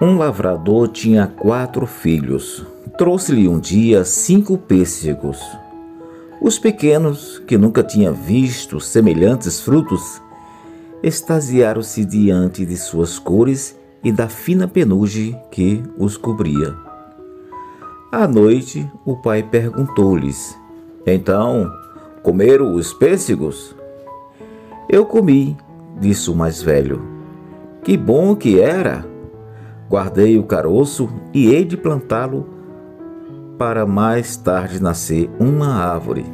Um lavrador tinha quatro filhos. Trouxe-lhe um dia cinco pêssegos. Os pequenos, que nunca tinham visto semelhantes frutos, extasiaram-se diante de suas cores e da fina penugem que os cobria. À noite, o pai perguntou-lhes: Então, comeram os pêssegos? Eu comi, disse o mais velho. Que bom que era! Guardei o caroço e hei de plantá-lo para mais tarde nascer uma árvore.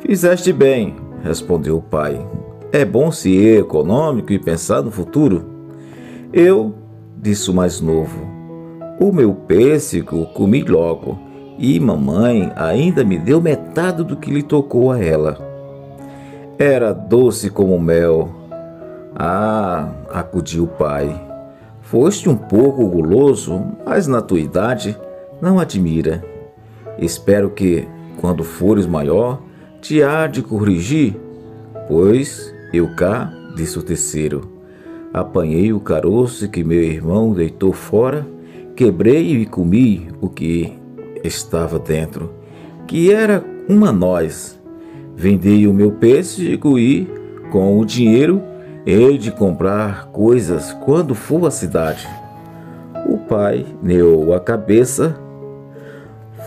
Fizeste bem, respondeu o pai. É bom ser econômico e pensar no futuro. Eu, disse o mais novo, o meu pêssego comi logo e mamãe ainda me deu metade do que lhe tocou a ela. Era doce como mel. Ah, acudiu o pai. Foste um pouco guloso, mas na tua idade não admira. Espero que, quando fores maior, te há de corrigir, pois eu cá, disse o terceiro, apanhei o caroço que meu irmão deitou fora, quebrei e comi o que estava dentro, que era uma noz. Vendei o meu pêssego e, com o dinheiro, Hei de comprar coisas quando for à cidade. O pai neou a cabeça.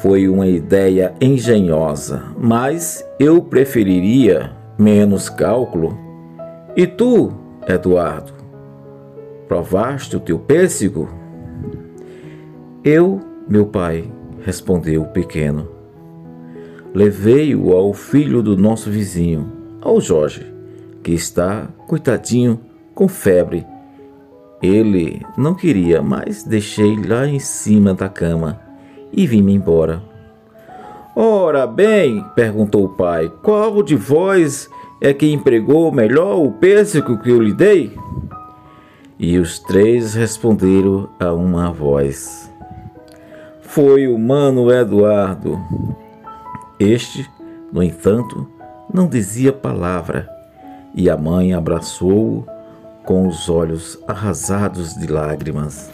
Foi uma ideia engenhosa, mas eu preferiria menos cálculo. E tu, Eduardo, provaste o teu pêssego? Eu, meu pai, respondeu o pequeno. Levei-o ao filho do nosso vizinho, ao Jorge que está, coitadinho, com febre. Ele não queria, mas deixei lá em cima da cama e vim-me embora. Ora bem, perguntou o pai, qual de vós é que empregou melhor o pêssego que eu lhe dei? E os três responderam a uma voz. Foi o mano Eduardo. Este, no entanto, não dizia palavra e a mãe abraçou-o com os olhos arrasados de lágrimas.